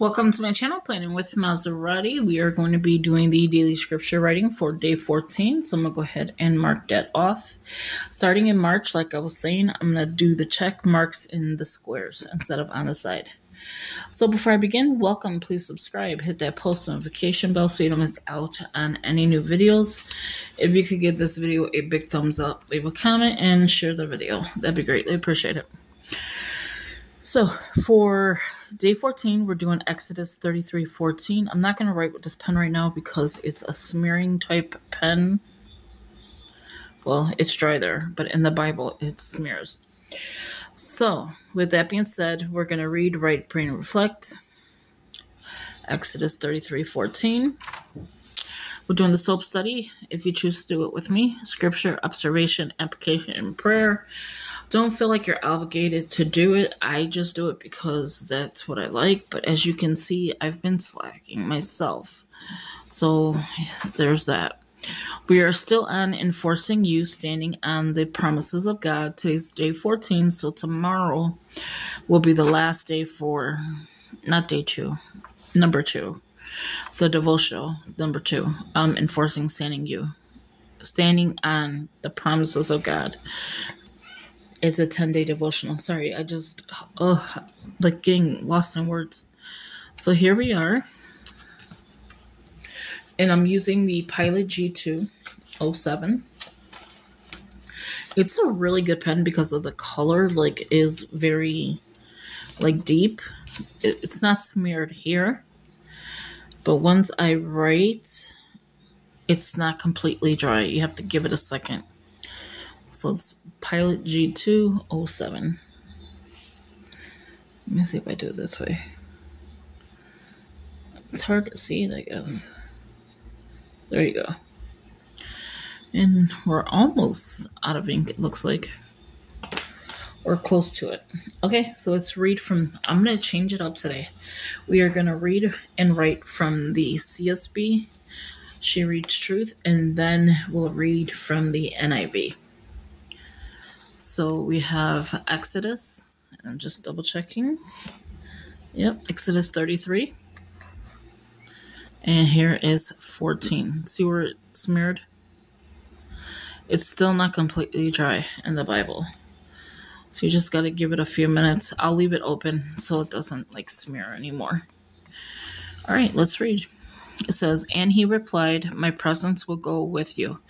Welcome to my channel, Planning with Monserrate. We are going to be doing the daily scripture writing for day 14. So I'm going to go ahead and mark that off. Starting in March, like I was saying, I'm going to do the check marks in the squares instead of on the side. So before I begin, welcome. Please subscribe. Hit that post notification bell so you don't miss out on any new videos. If you could give this video a big thumbs up, leave a comment, and share the video. That'd be greatly appreciated. So for day 14, we're doing Exodus 33 14. I'm not going to write with this pen right now because it's a smearing type pen. Well, it's dry there, but in the Bible, it smears. So, with that being said, we're going to read, write, pray, and reflect. Exodus 33 14. We're doing the soap study. If you choose to do it with me, scripture, observation, application, and prayer. Don't feel like you're obligated to do it. I just do it because that's what I like. But as you can see, I've been slacking myself. So there's that. We are still on enforcing you standing on the promises of God. Today's day 14, so tomorrow will be the last day for, not day two, number two, the devotional, number two, um, enforcing standing you, standing on the promises of God. It's a 10 day devotional. Sorry, I just, oh, like getting lost in words. So here we are. And I'm using the Pilot G207. It's a really good pen because of the color, like, is very, like, deep. It's not smeared here. But once I write, it's not completely dry. You have to give it a second. So it's Pilot G207. Let me see if I do it this way. It's hard to see it, I guess. There you go. And we're almost out of ink, it looks like. Or close to it. Okay, so let's read from. I'm going to change it up today. We are going to read and write from the CSB, She Reads Truth, and then we'll read from the NIV. So we have Exodus. I'm just double checking. Yep, Exodus 33. And here is 14. See where it's smeared? It's still not completely dry in the Bible. So you just got to give it a few minutes. I'll leave it open so it doesn't like smear anymore. All right, let's read. It says, And he replied, My presence will go with you,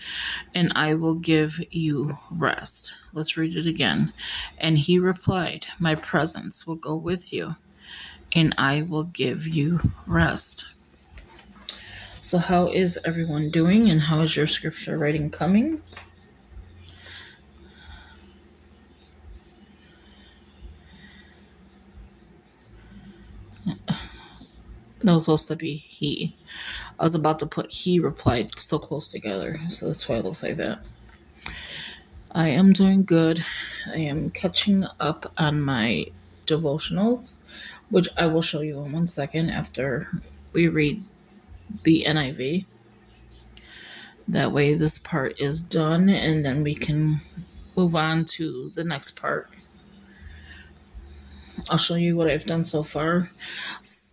and I will give you rest. Let's read it again. And he replied, My presence will go with you, and I will give you rest. So, how is everyone doing, and how is your scripture writing coming? That was supposed to be he. I was about to put he replied so close together, so that's why it looks like that. I am doing good. I am catching up on my devotionals, which I will show you in one second after we read the NIV. That way, this part is done, and then we can move on to the next part. I'll show you what I've done so far.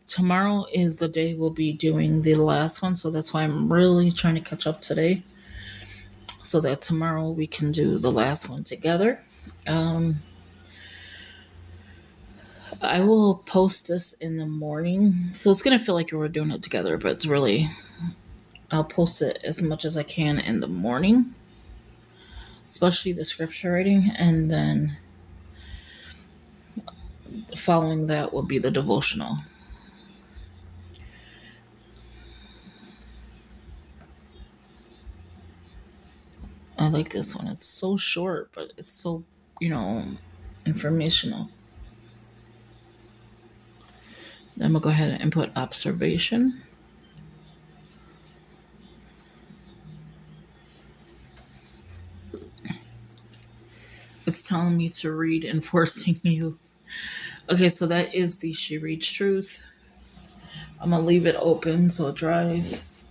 Tomorrow is the day we'll be doing the last one, so that's why I'm really trying to catch up today. So that tomorrow we can do the last one together. Um, I will post this in the morning, so it's gonna feel like we're doing it together, but it's really I'll post it as much as I can in the morning, especially the scripture writing, and then following that will be the devotional. I like this one. It's so short, but it's so, you know, informational. Then we'll go ahead and put observation. It's telling me to read and forcing you. Okay, so that is the She Reads Truth. I'm going to leave it open so it dries.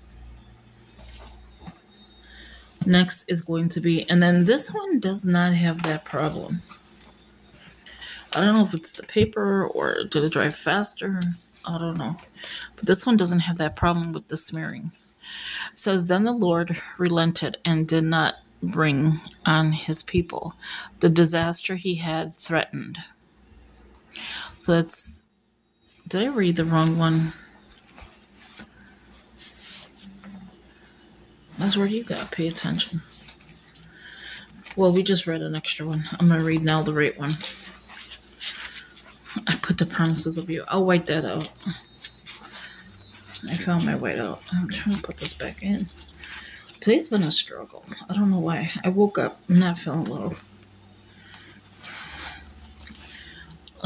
Next is going to be, and then this one does not have that problem. I don't know if it's the paper or did it dry faster. I don't know. But this one doesn't have that problem with the smearing. It says, Then the Lord relented and did not bring on his people the disaster he had threatened. So that's. Did I read the wrong one? That's where you got pay attention. Well, we just read an extra one. I'm gonna read now the right one. I put the promises of you. I'll white that out. I found my white out. I'm trying to put this back in. Today's been a struggle. I don't know why. I woke up not feeling well.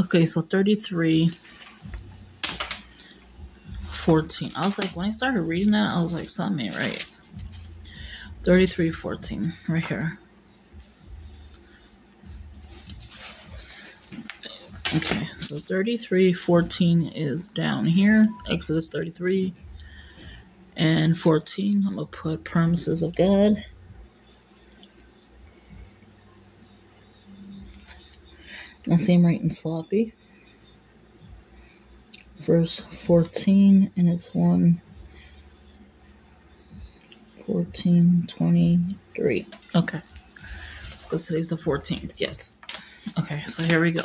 Okay, so 33, 14. I was like, when I started reading that, I was like, something ain't right. 33, 14, right here. Okay, so 33, 14 is down here. Exodus 33 and 14. I'm going to put promises of God. I see I'm sloppy. Verse 14, and it's 1 14, 23. Okay. Because today's the 14th. Yes. Okay, so here we go.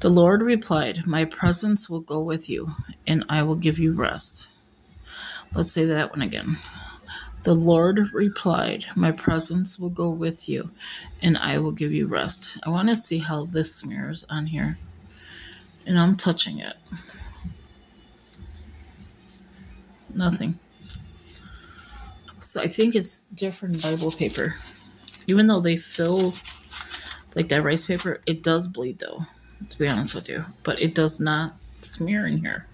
The Lord replied, My presence will go with you, and I will give you rest. Let's say that one again. The Lord replied, My presence will go with you, and I will give you rest. I want to see how this smears on here. And I'm touching it. Nothing. So I think it's different Bible paper. Even though they fill like that rice paper, it does bleed though to be honest with you. But it does not smear in here,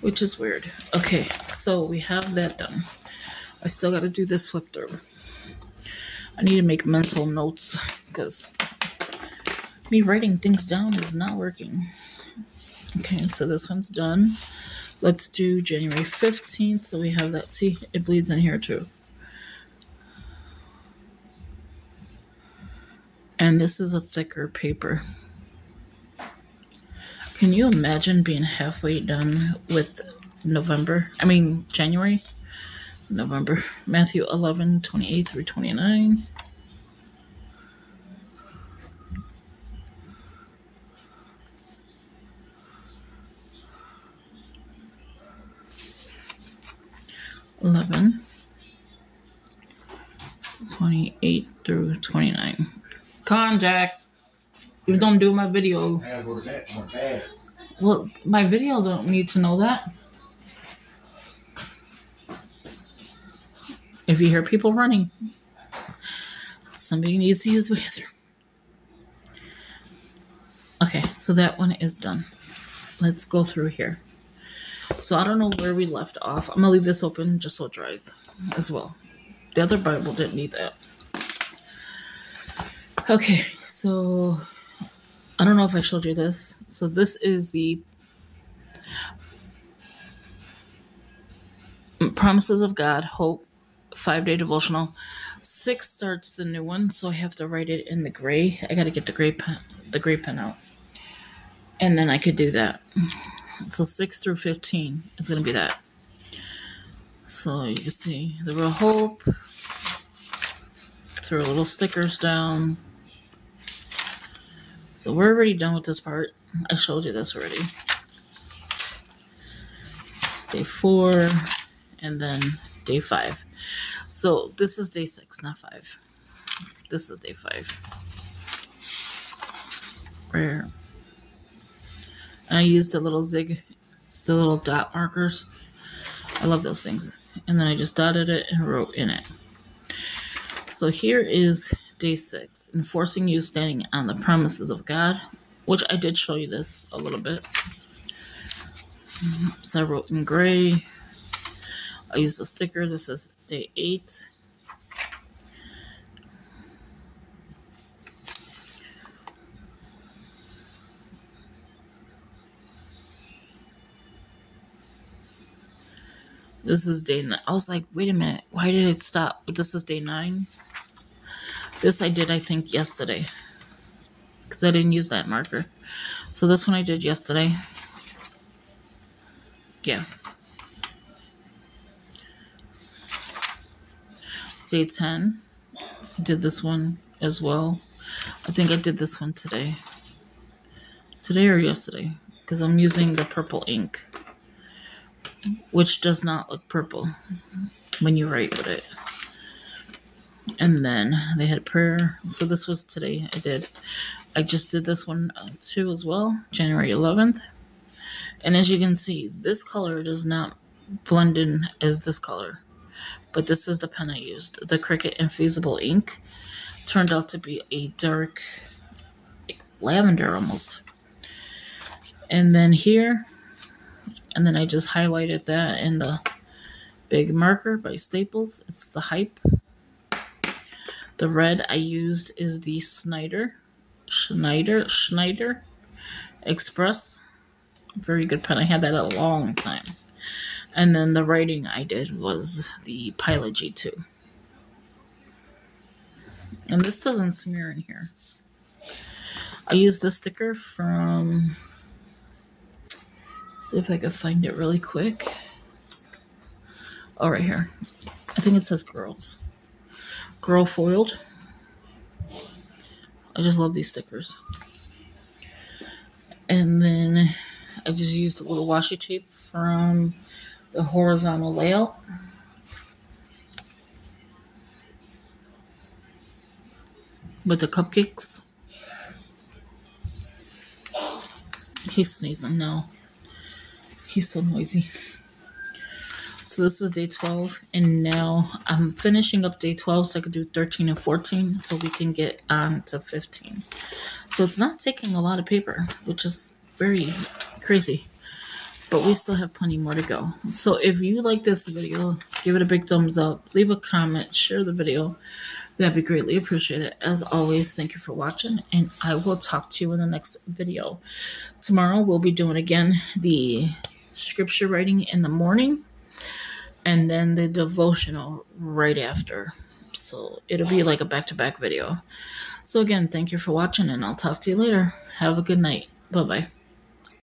which is weird. Okay, so we have that done. I still got to do this flip through. I need to make mental notes because me writing things down is not working. Okay, so this one's done. Let's do January 15th. So we have that. See, it bleeds in here too. And this is a thicker paper. Can you imagine being halfway done with November? I mean, January? November. Matthew 11, 28 through 29. Eleven, twenty-eight through twenty-nine. Contact. You don't do my video. Well, my video don't need to know that. If you hear people running, somebody needs to use the bathroom. Okay, so that one is done. Let's go through here. So I don't know where we left off. I'm gonna leave this open just so it dries as well. The other Bible didn't need that. Okay, so I don't know if I showed you this. So this is the Promises of God, Hope, five day devotional. Six starts the new one, so I have to write it in the gray. I gotta get the gray pen, the gray pen out, and then I could do that. So six through fifteen is gonna be that. So you can see the real hope. Throw little stickers down. So we're already done with this part. I showed you this already. Day four, and then day five. So this is day six, not five. This is day five. Where I used the little zig, the little dot markers. I love those things. And then I just dotted it and wrote in it. So here is Day 6 Enforcing you standing on the promises of God, which I did show you this a little bit. So I wrote in gray. I used a sticker. This is day 8. This is day nine. I was like, wait a minute, why did it stop? But this is day nine. This I did, I think, yesterday. because I didn't use that marker. So this one I did yesterday. Yeah. Day 10. I did this one as well. I think I did this one today. Today or yesterday. Because I'm using the purple ink. Which does not look purple when you write with it. And then they had prayer. So this was today. I did. I just did this one uh, too as well. January 11th. And as you can see, this color does not blend in as this color. But this is the pen I used. The Cricut Infusible Ink. Turned out to be a dark like lavender almost. And then here, and then I just highlighted that in the big marker by Staples. It's the Hype. The red I used is the Snyder, Schneider, Schneider Express. Very good pen. I had that a long time. And then the writing I did was the Pilot G2. And this doesn't smear in here. I used the sticker from. See if I can find it really quick. Oh, right here. I think it says girls. Girl foiled. I just love these stickers. And then I just used a little washi tape from the horizontal layout. With the cupcakes. He's sneezing now. He's so noisy. So this is day 12, and now I'm finishing up day 12 so I could do 13 and 14 so we can get on to 15. So it's not taking a lot of paper, which is very crazy but we still have plenty more to go. So if you like this video, give it a big thumbs up, leave a comment, share the video. That'd be greatly appreciated. As always, thank you for watching, and I will talk to you in the next video. Tomorrow, we'll be doing again the scripture writing in the morning, and then the devotional right after. So it'll be like a back-to-back -back video. So again, thank you for watching, and I'll talk to you later. Have a good night. Bye-bye.